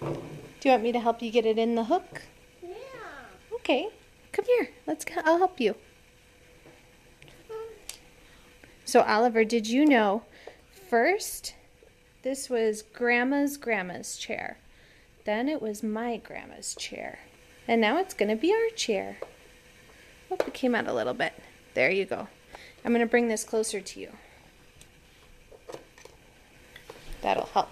Do you want me to help you get it in the hook? Yeah. Okay, come here. Let's. go. I'll help you. So Oliver, did you know? First, this was Grandma's grandma's chair. Then it was my grandma's chair, and now it's gonna be our chair. Oh, it came out a little bit. There you go. I'm gonna bring this closer to you. That'll help.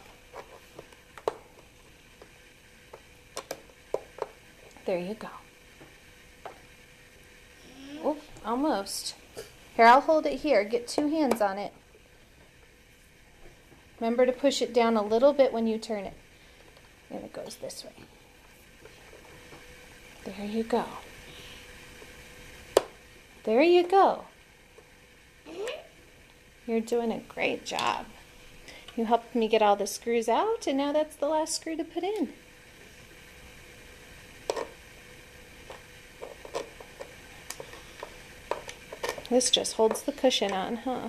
There you go. Oh, almost. Here, I'll hold it here. Get two hands on it. Remember to push it down a little bit when you turn it. And it goes this way. There you go. There you go. You're doing a great job. You helped me get all the screws out, and now that's the last screw to put in. This just holds the cushion on, huh?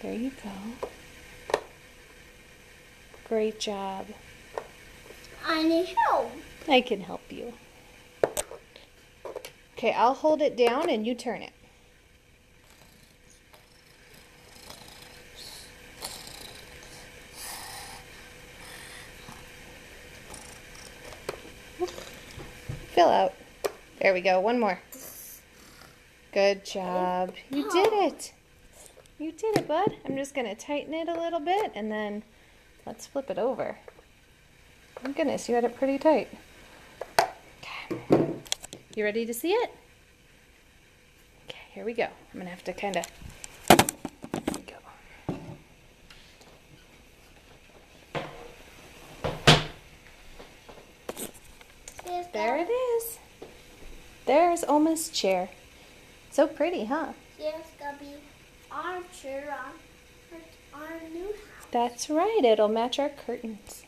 There you go. Great job. I need help. I can help you. Okay, I'll hold it down and you turn it. Fill out. There we go. One more. Good job. You oh. did it. You did it, bud. I'm just going to tighten it a little bit and then let's flip it over. Oh goodness, you had it pretty tight. Okay. You ready to see it? Okay, here we go. I'm going to have to kind of There it is. There's Oma's chair. So pretty, huh? Gonna be our chair on our new house. That's right. It'll match our curtains.